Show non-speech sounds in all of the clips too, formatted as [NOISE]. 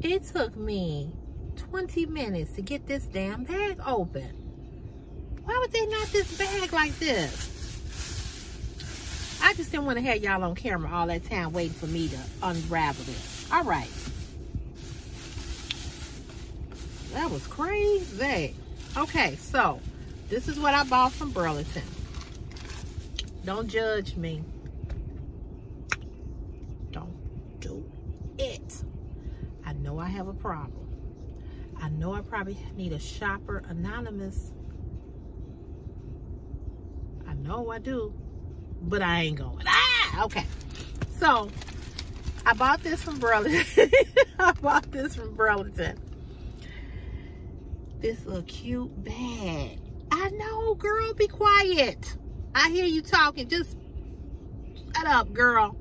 It took me 20 minutes to get this damn bag open. Why would they knot this bag like this? I just didn't want to have y'all on camera all that time waiting for me to unravel this. All right. That was crazy. Okay, so this is what I bought from Burlington. Don't judge me. Don't do it. I know I have a problem. I know I probably need a shopper anonymous. I know I do, but I ain't going. Ah, okay. So I bought this from Burlington. [LAUGHS] I bought this from Burlington. This little cute bag. I know, girl, be quiet. I hear you talking. Just shut up, girl.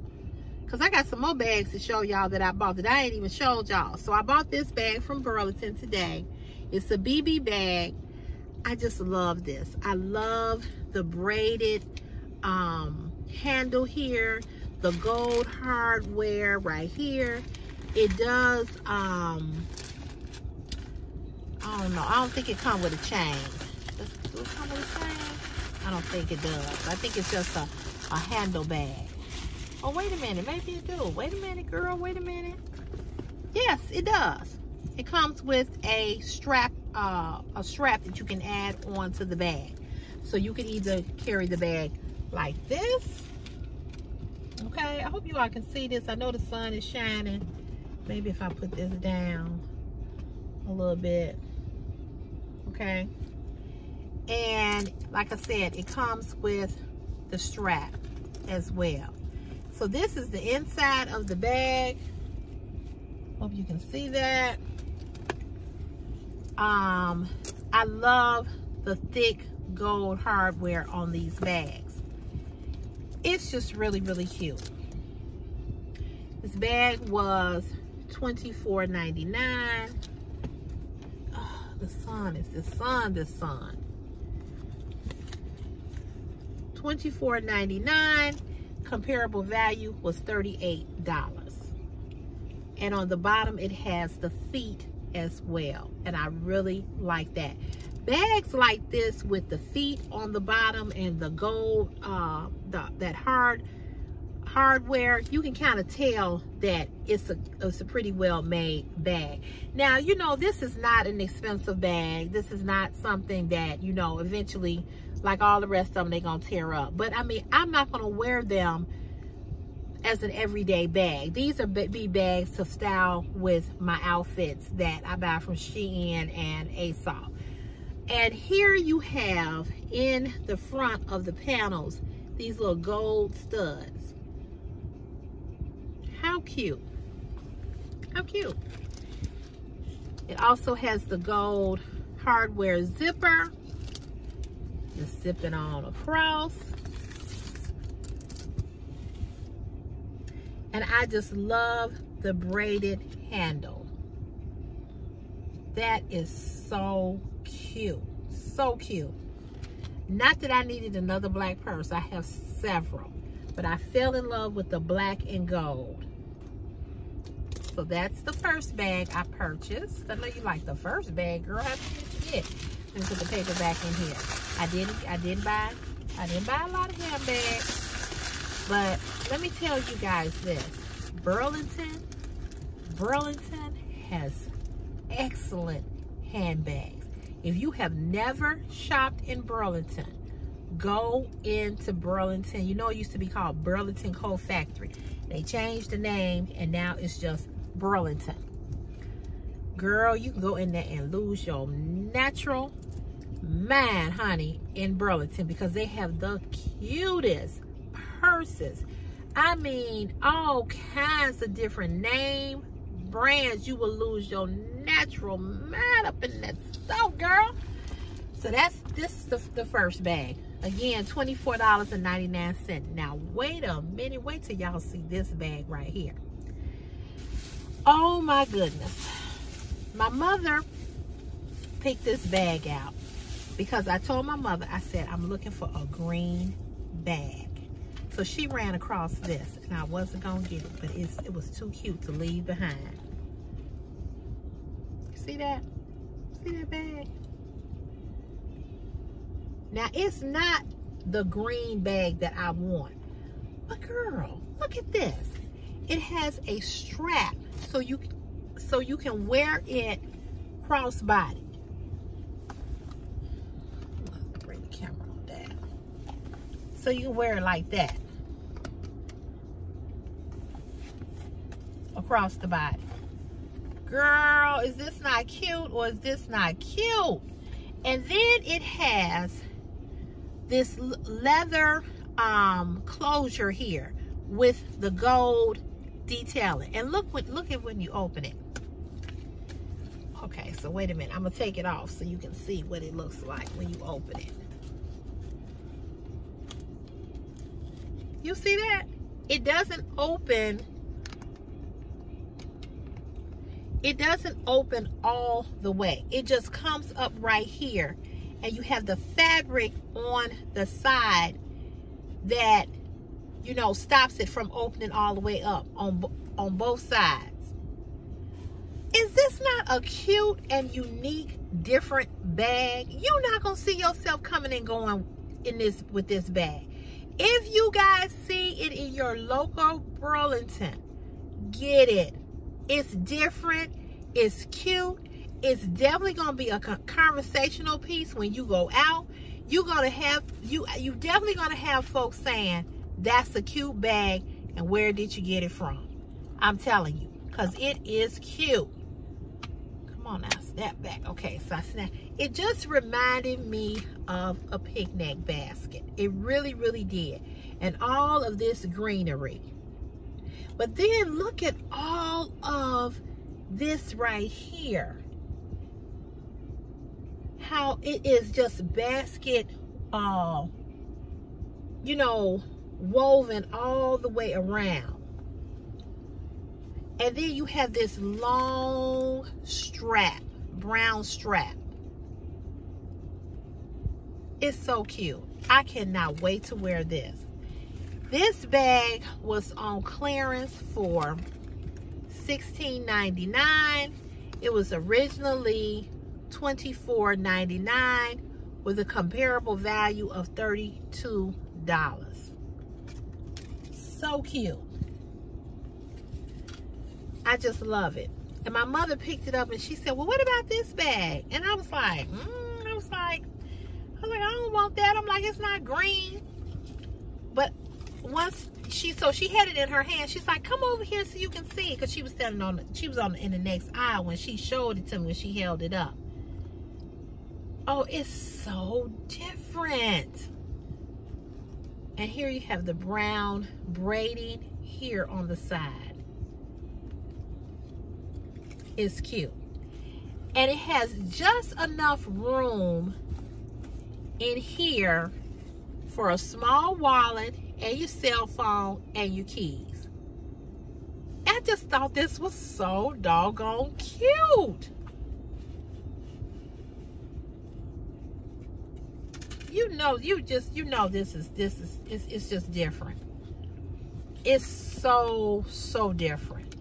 Because I got some more bags to show y'all that I bought that I ain't even showed y'all. So I bought this bag from Burlington today. It's a BB bag. I just love this. I love the braided um, handle here. The gold hardware right here. It does, um, I don't know. I don't think it comes with a chain. Does it come with a chain? I don't think it does. I think it's just a, a handle bag. Oh, wait a minute. Maybe it do. Wait a minute, girl. Wait a minute. Yes, it does. It comes with a strap, uh, a strap that you can add onto the bag. So you can either carry the bag like this. Okay, I hope you all can see this. I know the sun is shining. Maybe if I put this down a little bit. Okay. And like I said, it comes with the strap as well. So this is the inside of the bag. Hope you can see that. Um, I love the thick gold hardware on these bags. It's just really, really cute. This bag was $24.99. Oh, the sun is the sun, the sun. $24.99. Comparable value was $38. And on the bottom, it has the feet as well. And I really like that. Bags like this with the feet on the bottom and the gold, uh, the, that hard hardware, you can kind of tell that it's a, it's a pretty well made bag. Now, you know, this is not an expensive bag. This is not something that, you know, eventually like all the rest of them, they're going to tear up. But I mean, I'm not going to wear them as an everyday bag. These are be bags to style with my outfits that I buy from Shein and ASOS. And here you have in the front of the panels, these little gold studs. How cute. How cute. It also has the gold hardware zipper just zipping on across. And I just love the braided handle. That is so cute. So cute. Not that I needed another black purse. I have several. But I fell in love with the black and gold. So that's the first bag I purchased. I know you like the first bag, girl. How did you get? Me put the paper back in here. I didn't I didn't buy I didn't buy a lot of handbags. But let me tell you guys this. Burlington, Burlington has excellent handbags. If you have never shopped in Burlington, go into Burlington. You know it used to be called Burlington Coat Factory. They changed the name and now it's just Burlington. Girl, you can go in there and lose your natural man, honey, in Burlington because they have the cutest purses. I mean, all kinds of different name brands. You will lose your natural man up in that stuff, girl. So that's this is the, the first bag. Again, $24.99. Now, wait a minute. Wait till y'all see this bag right here. Oh, my goodness. My mother picked this bag out because I told my mother, I said, I'm looking for a green bag. So she ran across this and I wasn't gonna get it, but it was too cute to leave behind. See that? See that bag? Now, it's not the green bag that I want. But girl, look at this. It has a strap so you so you can wear it crossbody. Bring the camera on down. So you can wear it like that. Across the body. Girl, is this not cute or is this not cute? And then it has this leather um, closure here with the gold detailing. And look what look at when you open it. Okay, so wait a minute. I'm gonna take it off so you can see what it looks like when you open it. You see that? It doesn't open. It doesn't open all the way. It just comes up right here. And you have the fabric on the side that you know stops it from opening all the way up on on both sides. Is this not a cute and unique different bag? You're not gonna see yourself coming and going in this with this bag if you guys see it in your local burlington get it it's different it's cute it's definitely going to be a conversational piece when you go out. You're going to have, you you definitely going to have folks saying, that's a cute bag and where did you get it from? I'm telling you, because it is cute. Come on now, snap back. Okay, so I snap. It just reminded me of a picnic basket. It really, really did. And all of this greenery. But then look at all of this right here how it is just basket, uh, you know, woven all the way around. And then you have this long strap, brown strap. It's so cute. I cannot wait to wear this. This bag was on clearance for $16.99. It was originally $24.99 with a comparable value of $32. So cute. I just love it. And my mother picked it up and she said, well, what about this bag? And I was like, mm, I was like, I don't want that. I'm like, it's not green. But once she, so she had it in her hand. She's like, come over here so you can see. Cause she was standing on, the, she was on in the next aisle when she showed it to me when she held it up. Oh, it's so different. And here you have the brown braiding here on the side. It's cute. And it has just enough room in here for a small wallet and your cell phone and your keys. I just thought this was so doggone cute. you know, you just, you know, this is, this is, it's, it's just different. It's so, so different.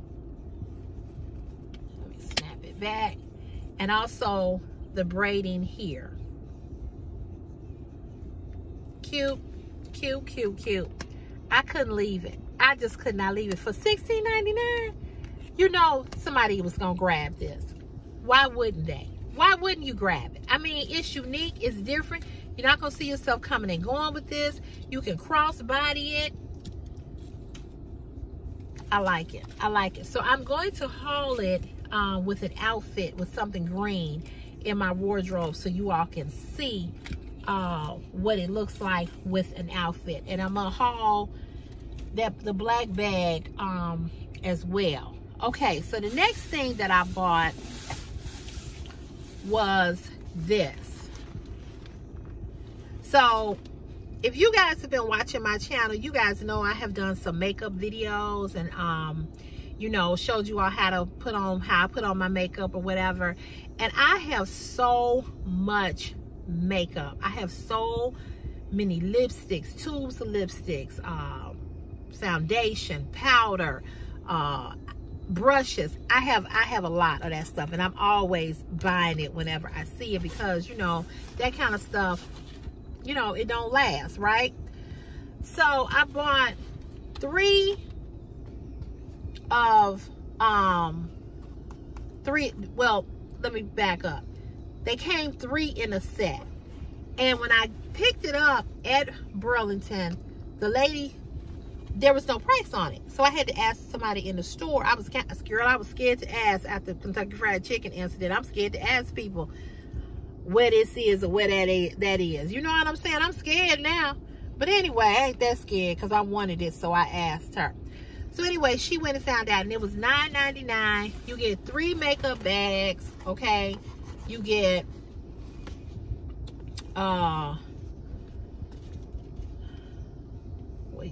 Let me snap it back. And also the braiding here. Cute, cute, cute, cute. I couldn't leave it. I just could not leave it. For $16.99, you know somebody was going to grab this. Why wouldn't they? Why wouldn't you grab it? I mean, it's unique. It's different. You're not going to see yourself coming and going with this. You can cross body it. I like it. I like it. So I'm going to haul it um, with an outfit with something green in my wardrobe so you all can see uh, what it looks like with an outfit. And I'm to haul that the black bag um, as well. Okay, so the next thing that I bought was this. So if you guys have been watching my channel, you guys know I have done some makeup videos and, um, you know, showed you all how to put on, how I put on my makeup or whatever. And I have so much makeup. I have so many lipsticks, tubes of lipsticks, um, foundation, powder, uh, brushes. I have i have a lot of that stuff and i'm always buying it whenever i see it because you know that kind of stuff you know it don't last right? So i bought three of um three well let me back up they came three in a set and when i picked it up at burlington the lady there was no price on it. So I had to ask somebody in the store. I was girl, I was scared to ask after the Kentucky Fried Chicken incident. I'm scared to ask people where this is or where that is, that is. You know what I'm saying? I'm scared now. But anyway, I ain't that scared because I wanted it, so I asked her. So anyway, she went and found out, and it was $9.99. You get three makeup bags, okay? You get uh what do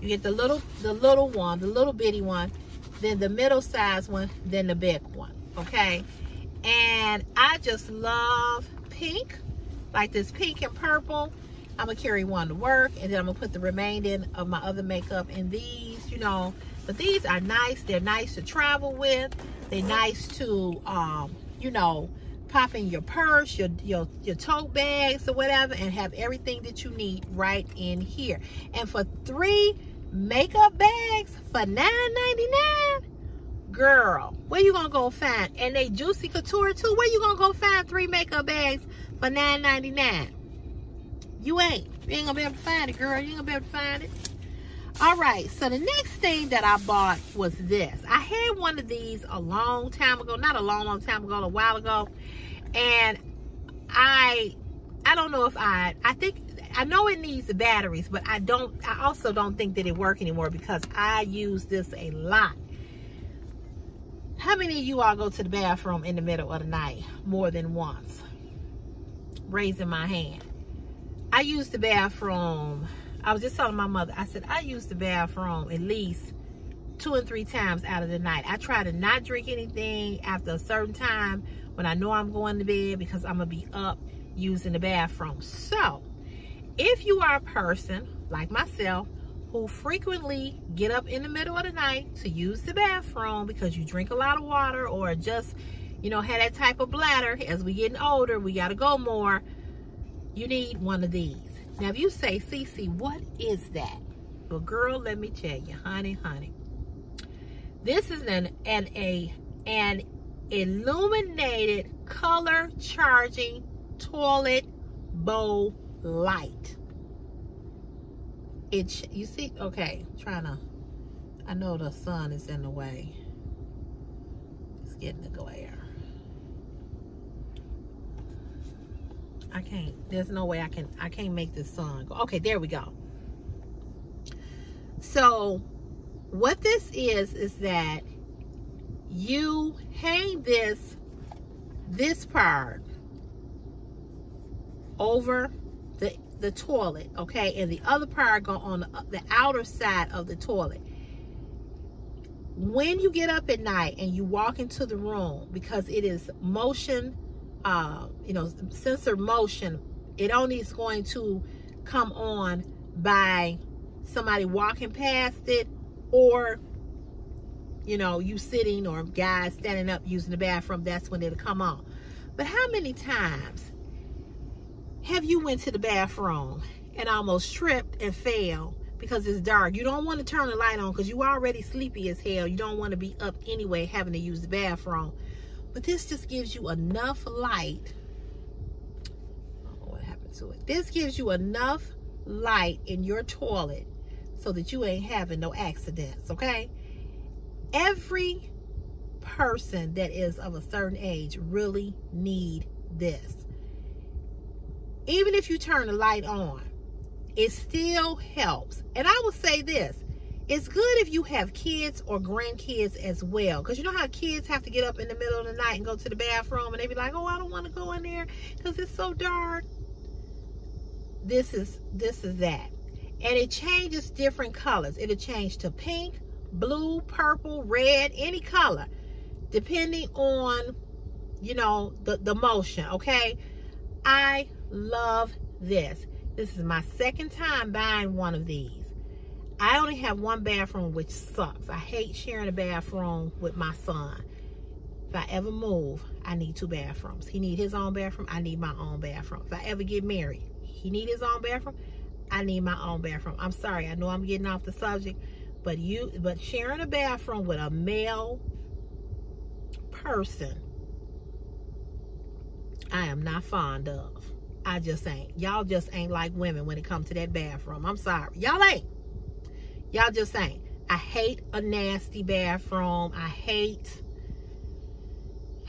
You get the little, the little one, the little bitty one, then the middle size one, then the big one, okay? And I just love pink, like this pink and purple. I'm gonna carry one to work and then I'm gonna put the remaining of my other makeup in these, you know. But these are nice, they're nice to travel with. They're nice to, um, you know, pop in your purse, your, your, your tote bags or whatever and have everything that you need right in here. And for three makeup bags for $9.99 girl where you gonna go find and they juicy couture too where you gonna go find three makeup bags for $9.99 you ain't you ain't gonna be able to find it girl. You ain't gonna be able to find it all right so the next thing that i bought was this i had one of these a long time ago not a long long time ago a while ago and i i don't know if i i think I know it needs the batteries, but I don't, I also don't think that it work anymore because I use this a lot. How many of you all go to the bathroom in the middle of the night more than once? Raising my hand. I use the bathroom. I was just telling my mother, I said, I use the bathroom at least two and three times out of the night. I try to not drink anything after a certain time when I know I'm going to bed because I'm going to be up using the bathroom. So, if you are a person like myself who frequently get up in the middle of the night to use the bathroom because you drink a lot of water or just, you know, had that type of bladder, as we getting older, we got to go more, you need one of these. Now, if you say, Cece, what is that? Well, girl, let me tell you, honey, honey. This is an, an, a, an illuminated color charging toilet bowl light. It, you see, okay, trying to, I know the sun is in the way. It's getting the glare. I can't, there's no way I can, I can't make this sun go. Okay, there we go. So what this is, is that you hang this, this part over the, the toilet, okay? And the other part go on the, the outer side of the toilet. When you get up at night and you walk into the room, because it is motion, uh, you know, sensor motion, it only is going to come on by somebody walking past it or you know you sitting or guys standing up using the bathroom that's when it'll come on but how many times have you went to the bathroom and almost tripped and fell because it's dark? You don't want to turn the light on because you already sleepy as hell. You don't want to be up anyway having to use the bathroom. But this just gives you enough light. Oh, what happened to it. This gives you enough light in your toilet so that you ain't having no accidents, okay? Every person that is of a certain age really need this even if you turn the light on, it still helps. And I will say this, it's good if you have kids or grandkids as well. Because you know how kids have to get up in the middle of the night and go to the bathroom and they be like, oh, I don't want to go in there because it's so dark. This is, this is that. And it changes different colors. It'll change to pink, blue, purple, red, any color. Depending on, you know, the, the motion, okay? I love this. This is my second time buying one of these. I only have one bathroom, which sucks. I hate sharing a bathroom with my son. If I ever move, I need two bathrooms. He need his own bathroom. I need my own bathroom. If I ever get married, he need his own bathroom. I need my own bathroom. I'm sorry. I know I'm getting off the subject, but you, but sharing a bathroom with a male person, I am not fond of. I just ain't. Y'all just ain't like women when it comes to that bathroom. I'm sorry. Y'all ain't. Y'all just saying, I hate a nasty bathroom. I hate [SIGHS]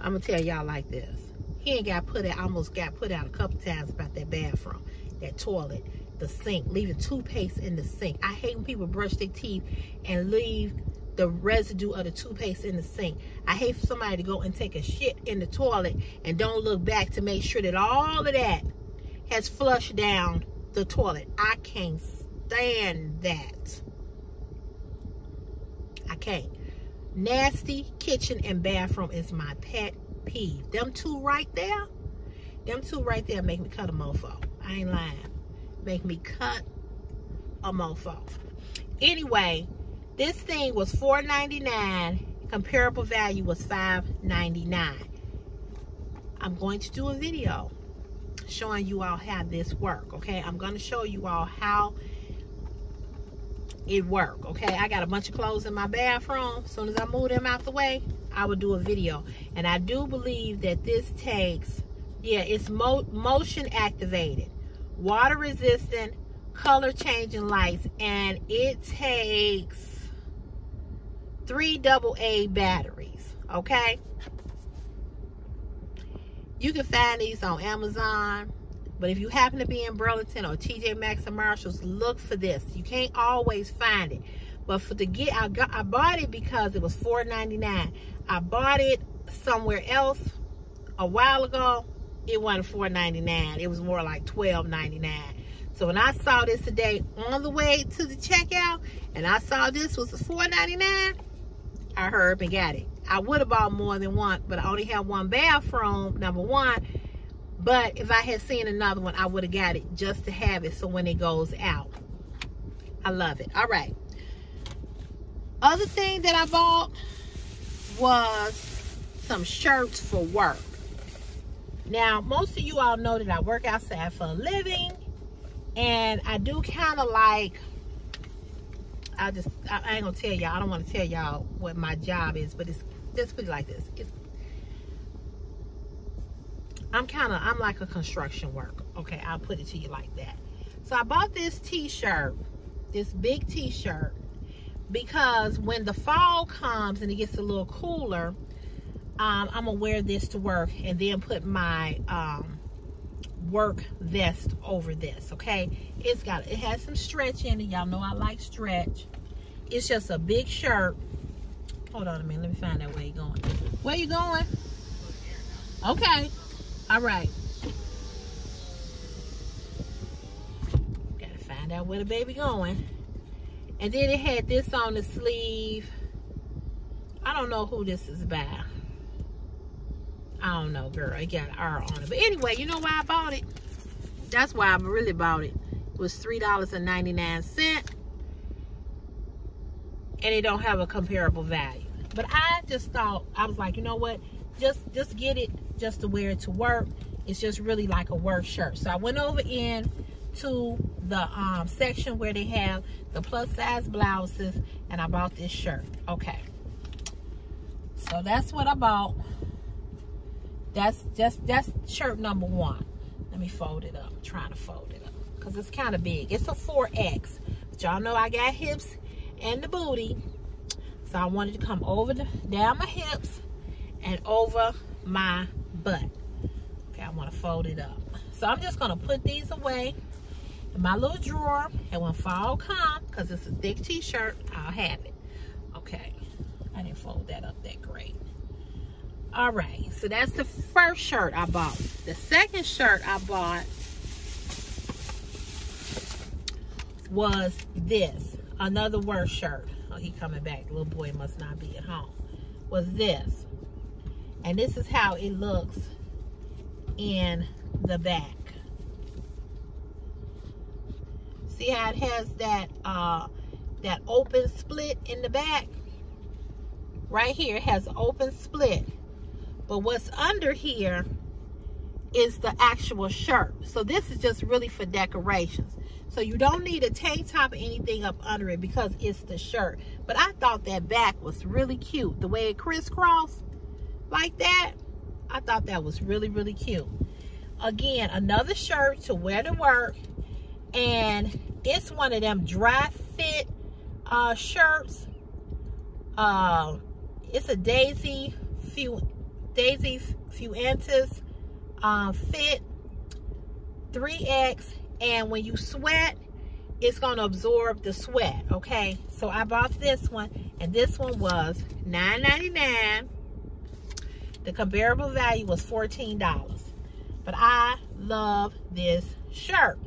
I'm gonna tell y'all like this. He ain't got put out, almost got put out a couple times about that bathroom, that toilet, the sink, leaving toothpaste in the sink. I hate when people brush their teeth and leave the residue of the toothpaste in the sink. I hate for somebody to go and take a shit in the toilet and don't look back to make sure that all of that has flushed down the toilet. I can't stand that. I can't. Nasty kitchen and bathroom is my pet peeve. Them two right there, them two right there make me cut a mofo. I ain't lying. Make me cut a mofo. Anyway, this thing was $4.99. Comparable value was $5.99. I'm going to do a video showing you all how this work. Okay, I'm going to show you all how it work okay? I got a bunch of clothes in my bathroom. As soon as i move them out the way i will do a video. And i do believe that this takes yeah it's mo motion activated water resistant color changing lights and it takes three double a batteries okay? You can find these on amazon but if you happen to be in Burlington or TJ Maxx or Marshalls, look for this. You can't always find it. But for the get, I got, I bought it because it was $4.99. I bought it somewhere else a while ago. It wasn't $4.99. It was more like $12.99. So when I saw this today on the way to the checkout, and I saw this was $4.99, I heard and got it. I would have bought more than one, but I only have one bathroom, number one. But if I had seen another one, I would have got it just to have it so when it goes out. I love it. All right. Other thing that I bought was some shirts for work. Now, most of you all know that I work outside for a living. And I do kind of like, I just, I, ain't going to tell y'all. I don't want to tell y'all what my job is. But it's, let's put it like this. It's I'm kind of, I'm like a construction worker. Okay, I'll put it to you like that. So I bought this t-shirt, this big t-shirt, because when the fall comes and it gets a little cooler, um, I'm gonna wear this to work and then put my um, work vest over this, okay? It's got, it has some stretch in it. Y'all know I like stretch. It's just a big shirt. Hold on a minute, let me find out where you going. Where you going? Okay. All right. Gotta find out where the baby going. And then it had this on the sleeve. I don't know who this is by. I don't know, girl. It got R on it. But anyway, you know why I bought it? That's why I really bought it. It was $3.99. And it don't have a comparable value. But I just thought, I was like, you know what? Just, just get it just to wear it to work. It's just really like a work shirt. So I went over in to the um, section where they have the plus size blouses and I bought this shirt. Okay. So that's what I bought. That's just that's shirt number one. Let me fold it up. I'm trying to fold it up because it's kind of big. It's a 4X. But y'all know I got hips and the booty. So I wanted to come over the down my hips and over my butt. Okay, I want to fold it up. So I'm just going to put these away in my little drawer. And when fall comes, because it's a thick t-shirt, I'll have it. Okay, I didn't fold that up that great. All right, so that's the first shirt I bought. The second shirt I bought was this. Another work shirt. Oh, he coming back. Little boy must not be at home. Was this. And this is how it looks in the back. See how it has that uh, that open split in the back? Right here, it has open split. But what's under here is the actual shirt. So this is just really for decorations. So you don't need a tank top or anything up under it because it's the shirt. But I thought that back was really cute. The way it crisscrossed like that, I thought that was really, really cute. Again, another shirt to wear to work. And it's one of them dry fit uh, shirts. Uh, it's a Daisy Few Daisy Fuentes uh, fit 3X and when you sweat it's going to absorb the sweat okay so I bought this one and this one was $9.99 the comparable value was $14 but I love this shirt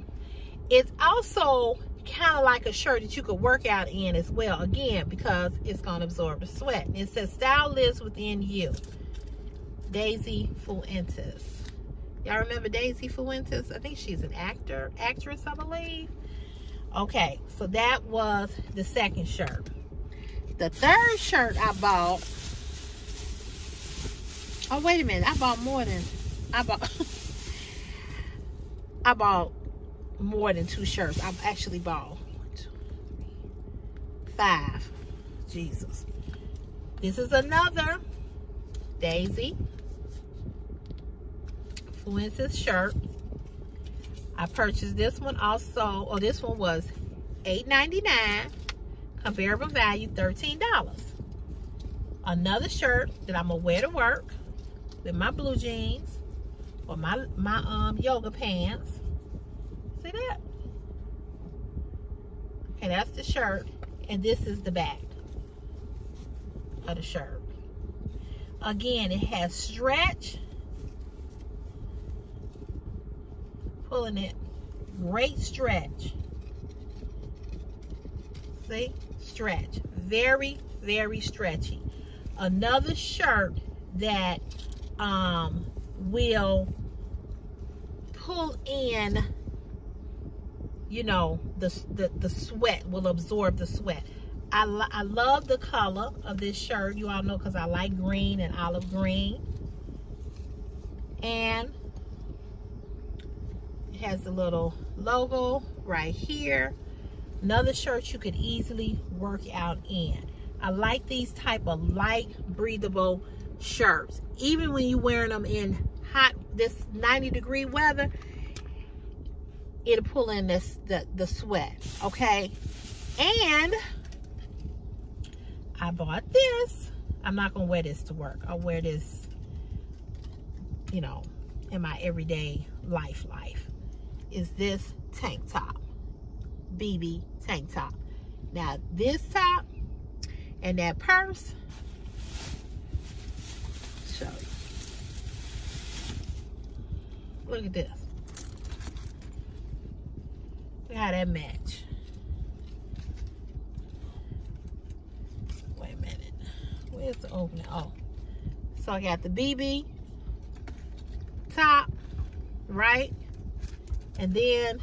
it's also kind of like a shirt that you could work out in as well again because it's going to absorb the sweat it says style lives within you Daisy Fuentes Y'all remember Daisy Fuentes? I think she's an actor, actress, I believe. Okay, so that was the second shirt. The third shirt I bought. Oh, wait a minute. I bought more than I bought. [LAUGHS] I bought more than two shirts. I've actually bought five. Jesus. This is another Daisy Fuentes shirt. I purchased this one also. Oh, this one was $8.99. Comparable value, $13. Another shirt that I'm gonna wear to work with my blue jeans or my my um yoga pants. See that? Okay, that's the shirt. And this is the back of the shirt. Again, it has stretch pulling it. Great stretch. See? Stretch. Very, very stretchy. Another shirt that um, will pull in, you know, the, the, the sweat, will absorb the sweat. I, I love the color of this shirt. You all know because I like green and olive green. And it has the little logo right here. Another shirt you could easily work out in. I like these type of light, breathable shirts. Even when you're wearing them in hot, this 90 degree weather, it'll pull in this the, the sweat, okay? And I bought this. I'm not gonna wear this to work. I'll wear this, you know, in my everyday life life is this tank top. BB tank top. Now this top and that purse, show you. Look at this. Look how that match. Wait a minute. Where's the opening? Oh. So I got the BB top, right? And then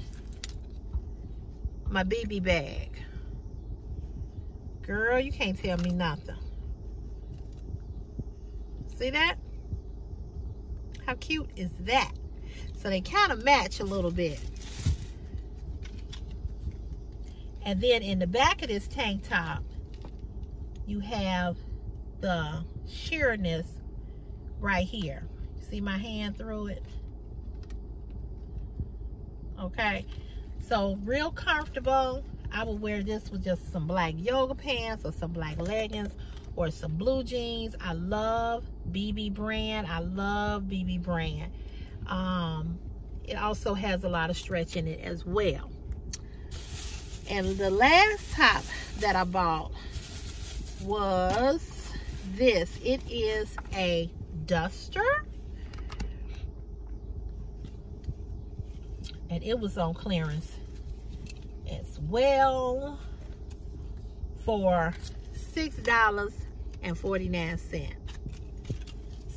my BB bag. Girl, you can't tell me nothing. See that? How cute is that? So they kind of match a little bit. And then in the back of this tank top, you have the sheerness right here. See my hand through it? okay so real comfortable I would wear this with just some black yoga pants or some black leggings or some blue jeans I love BB brand. I love BB brand. Um, it also has a lot of stretch in it as well. And the last top that I bought was this. It is a duster. And it was on clearance as well for $6.49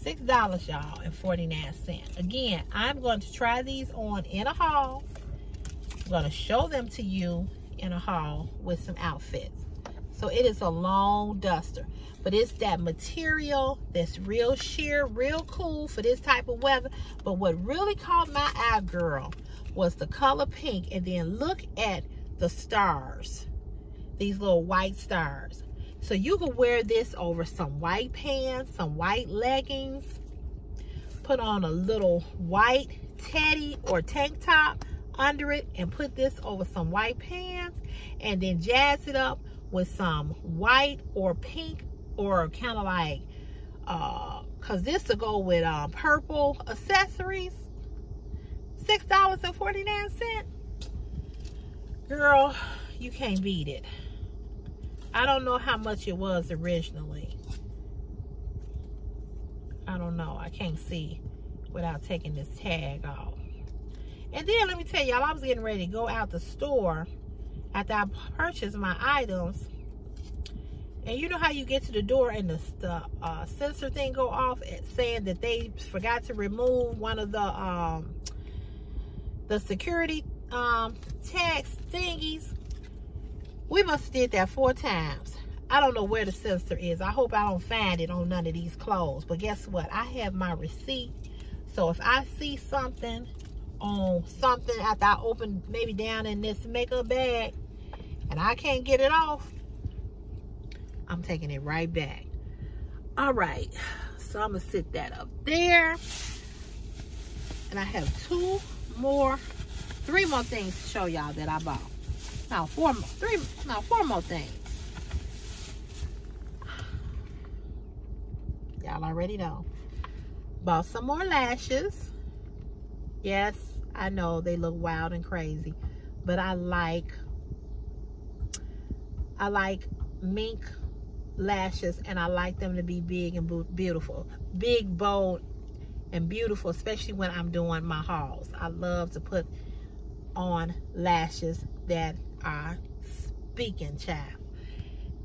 six dollars y'all and 49 cents again i'm going to try these on in a haul i'm going to show them to you in a haul with some outfits. So it is a long duster, but it's that material that's real sheer, real cool for this type of weather. But what really caught my eye, girl, was the color pink. And then look at the stars, these little white stars. So you could wear this over some white pants, some white leggings, put on a little white teddy or tank top under it and put this over some white pants and then jazz it up with some white or pink or kind of like uh because this will go with um, purple accessories. Six dollars and 49 cents. Girl you can't beat it I don't know how much it was originally. I don't know. I can't see without taking this tag off. And then let me tell y'all I was getting ready to go out the store after I purchased my items. And you know how you get to the door and the, the uh, sensor thing go off saying that they forgot to remove one of the um, the security um, tags thingies. We must did that four times. I don't know where the sensor is. I hope I don't find it on none of these clothes. But guess what? I have my receipt. So if I see something on something after I open maybe down in this makeup bag and I can't get it off, I'm taking it right back. All right, so I'm gonna sit that up there. And I have two more, three more things to show y'all that I bought. Now four more, three, now four more things. Y'all already know. Bought some more lashes. Yes, I know they look wild and crazy, but I like, I like mink lashes and I like them to be big and beautiful. Big, bold, and beautiful, especially when I'm doing my hauls. I love to put on lashes that are speaking child.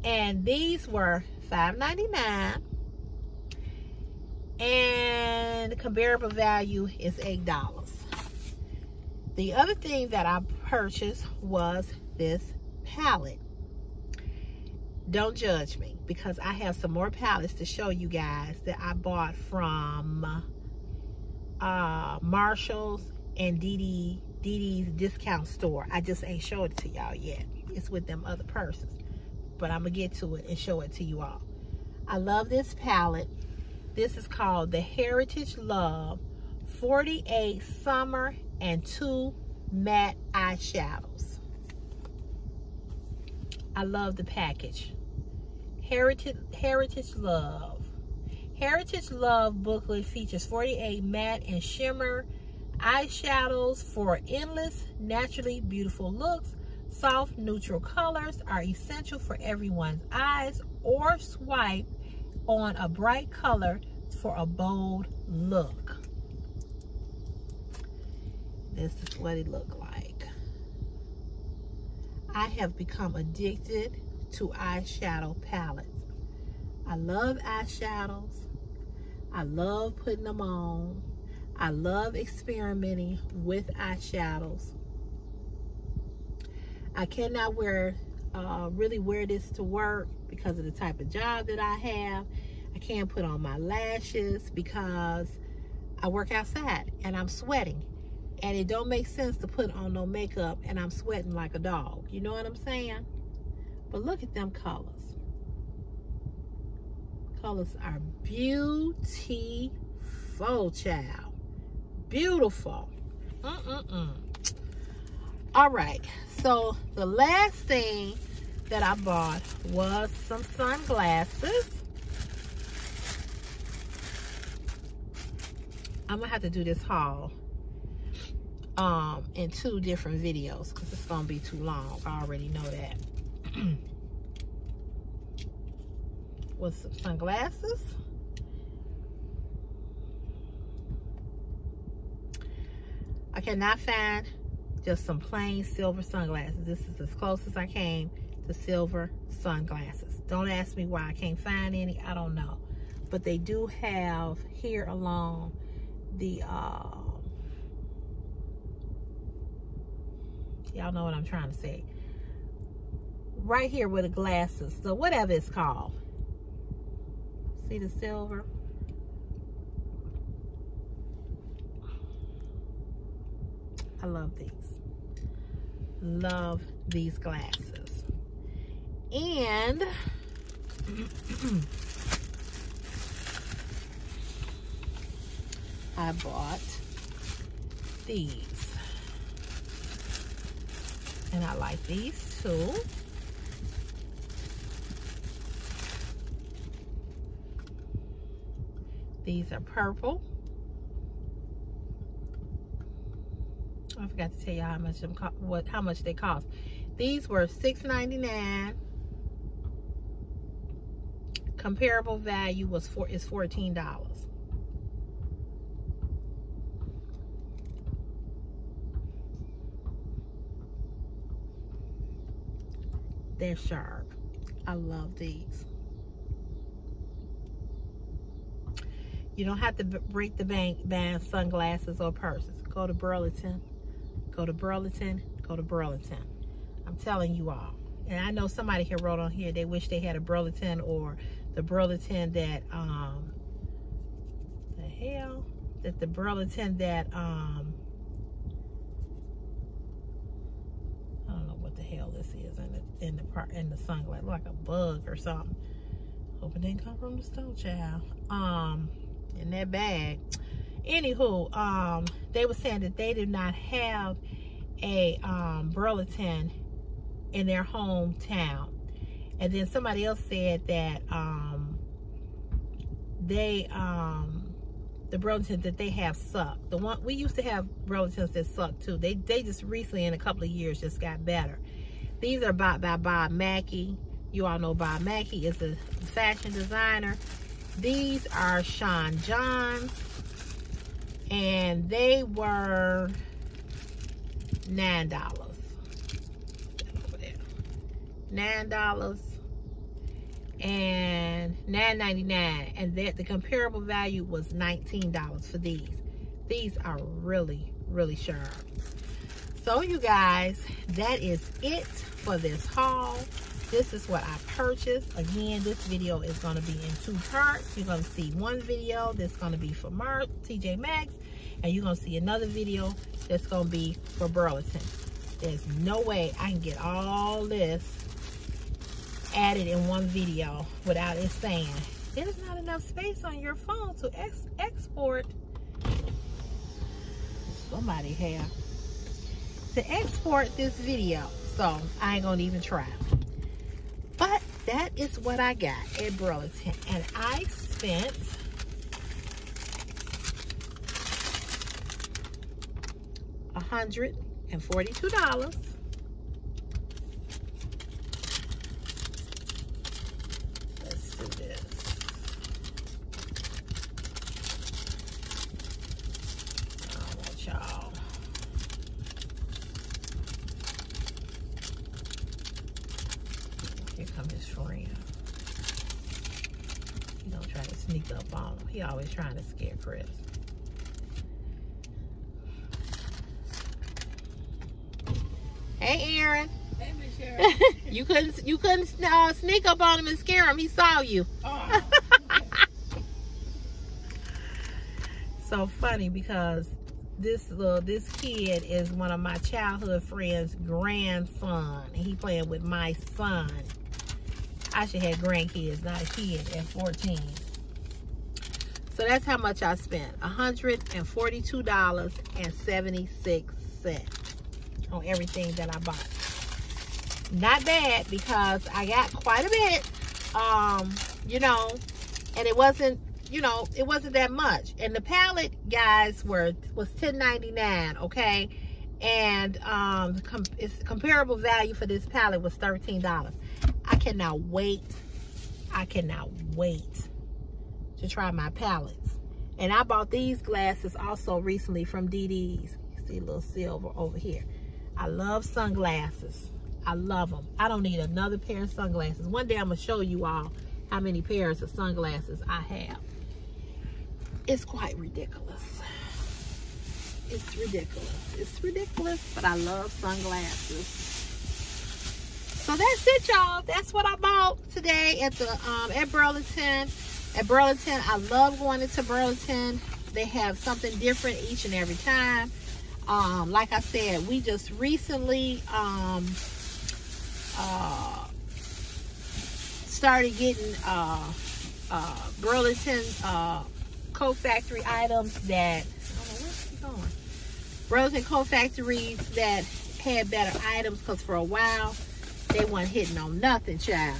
And these were $5.99 and the comparable value is $8. The other thing that I purchased was this palette. Don't judge me because I have some more palettes to show you guys that I bought from uh, Marshall's and Dee Dee's discount store. I just ain't showed it to y'all yet. It's with them other persons. But I'm going to get to it and show it to you all. I love this palette. This is called the Heritage Love 48 Summer and 2 Matte Eyeshadows. I love the package. Heritage, Heritage Love. Heritage Love booklet features 48 matte and shimmer eyeshadows for endless, naturally beautiful looks. Soft, neutral colors are essential for everyone's eyes or swipe on a bright color for a bold look. This is what it looked like. I have become addicted to eyeshadow palettes. I love eyeshadows. I love putting them on. I love experimenting with eyeshadows. I cannot wear, uh, really wear this to work because of the type of job that I have. I can't put on my lashes because I work outside and I'm sweating. And it don't make sense to put on no makeup and I'm sweating like a dog. You know what I'm saying? But look at them colors. Colors are beautiful, child. Beautiful. Mm-mm-mm. All right. So the last thing that I bought was some sunglasses. I'm gonna have to do this haul um in two different videos because it's gonna be too long. I already know that. [CLEARS THROAT] with some sunglasses. Cannot find just some plain silver sunglasses. This is as close as I came to silver sunglasses. Don't ask me why I can't find any. I don't know. But they do have here along the uh, Y'all know what I'm trying to say. Right here with the glasses. So whatever it's called. See the silver? I love these. Love these glasses. And [CLEARS THROAT] I bought these. And I like these too. These are purple. I forgot to tell you how much them what how much they cost. These were $6.99. Comparable value was for is $14. They're sharp. I love these. You don't have to break the bank buying sunglasses or purses. Go to Burlington. Go to Burlington. Go to Burlington. I'm telling you all. And I know somebody here wrote on here, they wish they had a Burlington or the Burlington that, um, the hell? That the Burlington that, um, I don't know what the hell this is in the, in the, part in the sunglasses, like a bug or something. Hope it didn't come from the store, child. Um, in that bag. Anywho, um, they were saying that they did not have a um, Burlington in their hometown. And then somebody else said that um, they, um, the Burlington that they have sucked. The one we used to have Burlingtons that sucked too. They they just recently in a couple of years just got better. These are bought by Bob Mackie. You all know Bob Mackie is a fashion designer. These are Sean John. And they were $9. $9 and $9.99 and that the comparable value was $19 for these. These are really really sharp. So you guys that is it for this haul this is what I purchased. Again, this video is going to be in two parts. You're going to see one video that's going to be for Mark, TJ Maxx, and you're going to see another video that's going to be for Burlington. There's no way I can get all this added in one video without it saying, there's not enough space on your phone to ex export. Somebody have to export this video. So I ain't gonna even try. But that is what I got at Burlington. And I spent $142. Let's do this. I want y'all come his friend. He don't try to sneak up on him. He always trying to scare Chris. Hey, Aaron. Hey, Michelle. [LAUGHS] you couldn't you couldn't uh, sneak up on him and scare him. He saw you. Oh. [LAUGHS] so funny because this little this kid is one of my childhood friends' grandson. He playing with my son. I should have grandkids, not a kid at 14. So that's how much I spent. $142.76 on everything that I bought. Not bad because I got quite a bit, um, you know, and it wasn't, you know, it wasn't that much. And the palette, guys, were was $10.99, okay? And um, com its comparable value for this palette was $13. I cannot wait. I cannot wait to try my palettes. And I bought these glasses also recently from DD's. See a little silver over here. I love sunglasses. I love them. I don't need another pair of sunglasses. One day I'm going to show you all how many pairs of sunglasses I have. It's quite ridiculous. It's ridiculous. It's ridiculous, but I love sunglasses. So that's it, y'all. That's what I bought today at the um, at Burlington. At Burlington, I love going into Burlington. They have something different each and every time. Um, like I said, we just recently um, uh, started getting uh, uh, Burlington uh, coat factory items that, going? Burlington coat factories that had better items because for a while they weren't hitting on nothing, child.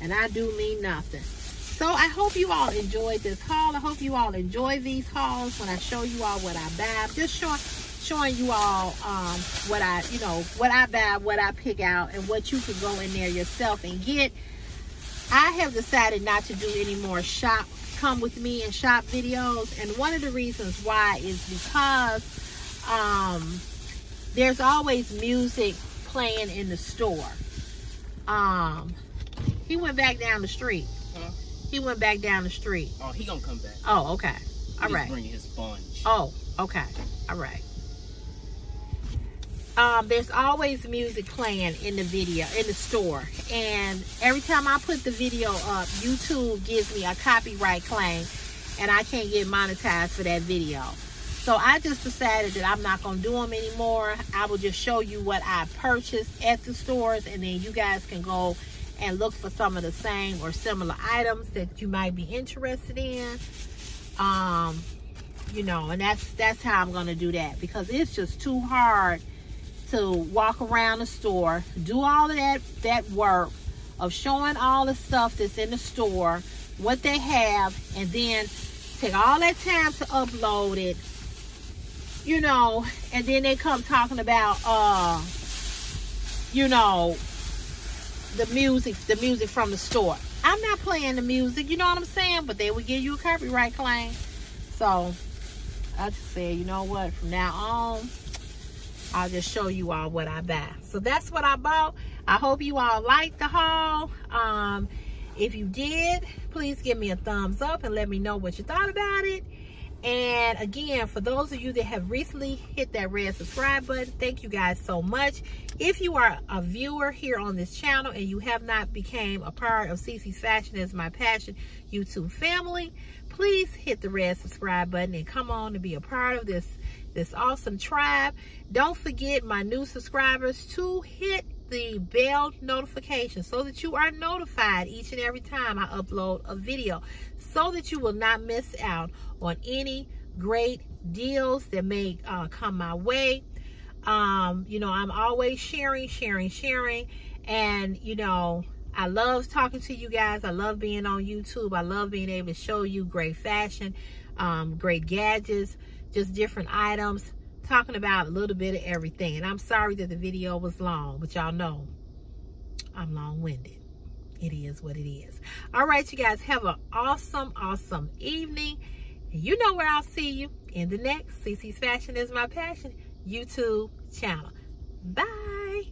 And I do mean nothing. So I hope you all enjoyed this haul. I hope you all enjoy these hauls when I show you all what I buy. I'm just showing showing you all um, what I, you know, what I buy, what I pick out, and what you can go in there yourself and get. I have decided not to do any more shop, come with me and shop videos. And one of the reasons why is because um, there's always music playing in the store. Um, he went back down the street. Huh? He went back down the street. Oh, he gonna come back. Oh, okay. All right. Bringing his sponge. Oh, okay. All right. Um, there's always music playing in the video in the store. And every time I put the video up YouTube gives me a copyright claim and I can't get monetized for that video. So I just decided that I'm not going to do them anymore. I will just show you what I purchased at the stores and then you guys can go and look for some of the same or similar items that you might be interested in. Um you know and that's that's how I'm going to do that because it's just too hard to walk around the store, do all of that, that work of showing all the stuff that's in the store, what they have, and then take all that time to upload it, you know, and then they come talking about, uh, you know, the music, the music from the store. I'm not playing the music, you know what I'm saying? But they would give you a copyright claim. So, I just said, you know what, from now on, I'll just show you all what I buy. So that's what I bought. I hope you all liked the haul. Um, if you did, please give me a thumbs up and let me know what you thought about it. And again, for those of you that have recently hit that red subscribe button, thank you guys so much. If you are a viewer here on this channel and you have not became a part of CeCe's Fashion is My Passion YouTube family, please hit the red subscribe button and come on to be a part of this this awesome tribe. Don't forget my new subscribers to hit the bell notification so that you are notified each and every time I upload a video so that you will not miss out on any great deals that may uh, come my way. Um, you know, I'm always sharing, sharing, sharing. And, you know, I love talking to you guys. I love being on YouTube. I love being able to show you great fashion, um, great gadgets, just different items, talking about a little bit of everything. And I'm sorry that the video was long, but y'all know I'm long-winded. It is what it is. All right, you guys, have an awesome, awesome evening. And you know where I'll see you in the next CeCe's Fashion is My Passion YouTube channel. Bye.